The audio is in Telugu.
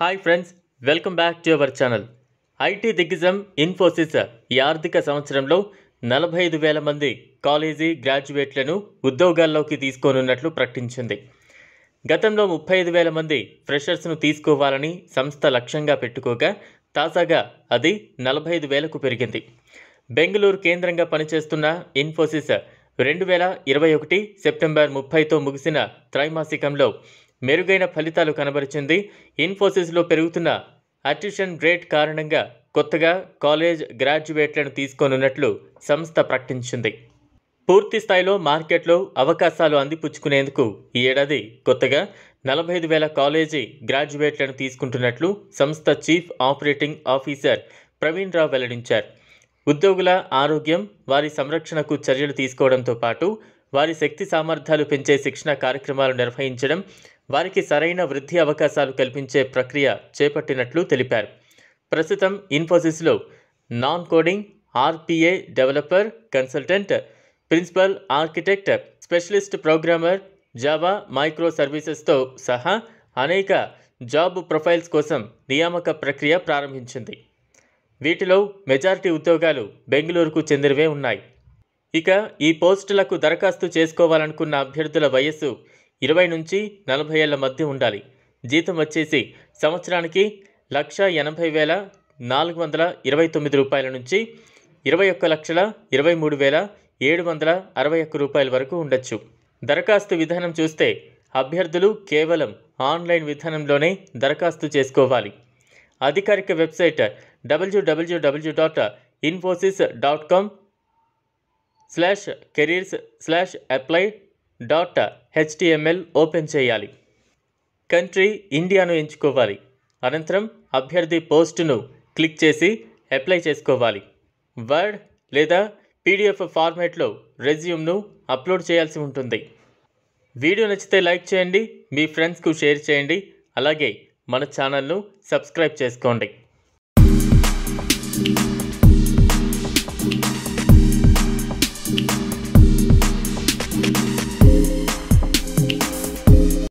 Hi friends welcome back to our channel IT దిగ్గజం ఇన్ఫోసిస్ ఈ ఆర్థిక సంవత్సరంలో నలభై ఐదు వేల మంది కాలేజీ గ్రాడ్యుయేట్లను ఉద్యోగాల్లోకి తీసుకోనున్నట్లు ప్రకటించింది. గతంలో ముప్పై ఐదు వేల మంది ఫ్రెషర్స్ను తీసుకోవాలని సంస్థ లక్ష్యంగా పెట్టుకోగా తాజాగా అది నలభై ఐదు వేలకు పెరిగింది. బెంగళూరు కేంద్రంగా పనిచేస్తున్న ఇన్ఫోసిస్ రెండు వేల ఇరవై ఒకటి సెప్టెంబర్ ముప్పైతో ముగిసిన త్రైమాసికంలో మెరుగైన ఫలితాలు కనబరిచింది. ఇన్ఫోసిస్లో పెరుగుతున్న అట్రిషన్ రేట్ కారణంగా కొత్తగా కాలేజ్ గ్రాడ్యుయేట్లను తీసుకోనున్నట్లు సంస్థ ప్రకటించింది. పూర్తి స్థాయిలో మార్కెట్లో అవకాశాలు అందిపుచ్చుకునేందుకు ఈ ఏడాది కొత్తగా నలభై ఐదు వేల కాలేజీ గ్రాడ్యుయేట్లను తీసుకుంటున్నట్లు సంస్థ chief operating officer Praveen Rao వెల్లడించారు. ఉద్యోగుల ఆరోగ్యం వారి సంరక్షణకు చర్యలు తీసుకోవడంతో పాటు వారి శక్తి సామర్థ్యాలు పెంచే శిక్షణ కార్యక్రమాలు నిర్వహించడం వారికి సరైన వృద్ధి అవకాశాలు కల్పించే ప్రక్రియ చేపట్టినట్లు తెలిపారు. ప్రస్తుతం ఇన్ఫోసిస్లో non coding RPA developer consultant principal architect specialist programmer Java micro సర్వీసెస్తో సహా అనేక జాబ్ ప్రొఫైల్స్ కోసం నియామక ప్రక్రియ ప్రారంభించింది. వీటిలో మెజారిటీ ఉద్యోగాలు బెంగళూరుకు చెందినవే ఉన్నాయి. ఇక ఈ పోస్టులకు దరఖాస్తు చేసుకోవాలనుకున్న అభ్యర్థుల వయస్సు ఇరవై నుంచి నలభై ఏళ్ళ మధ్య ఉండాలి. జీతం వచ్చేసి సంవత్సరానికి లక్ష ఎనభై వేల నాలుగు వందల ఇరవై తొమ్మిది రూపాయల నుంచి ఇరవై ఒక్క లక్షల ఇరవై మూడు వేల ఏడు వందల అరవై ఒక్క రూపాయల వరకు ఉండొచ్చు. దరఖాస్తు విధానం చూస్తే అభ్యర్థులు కేవలం ఆన్లైన్ విధానంలోనే దరఖాస్తు చేసుకోవాలి. అధికారిక వెబ్సైట్ డబ్ల్యూడబ్ల్యూడబ్ల్యూ dot Infosys dot com slash careers slash apply dot html open చేయాలి. కంట్రీ ఇండియాను ఎంచుకోవాలి. అనంతరం అభ్యర్థి పోస్టును క్లిక్ చేసి అప్లై చేసుకోవాలి. వర్డ్ లేదా పీడిఎఫ్ ఫార్మాట్లో రెజ్యూమ్ను అప్లోడ్ చేయాల్సి ఉంటుంది. వీడియో నచ్చితే లైక్ చేయండి మీ ఫ్రెండ్స్కు షేర్ చేయండి అలాగే మన ఛానల్ను సబ్స్క్రైబ్ చేసుకోండి.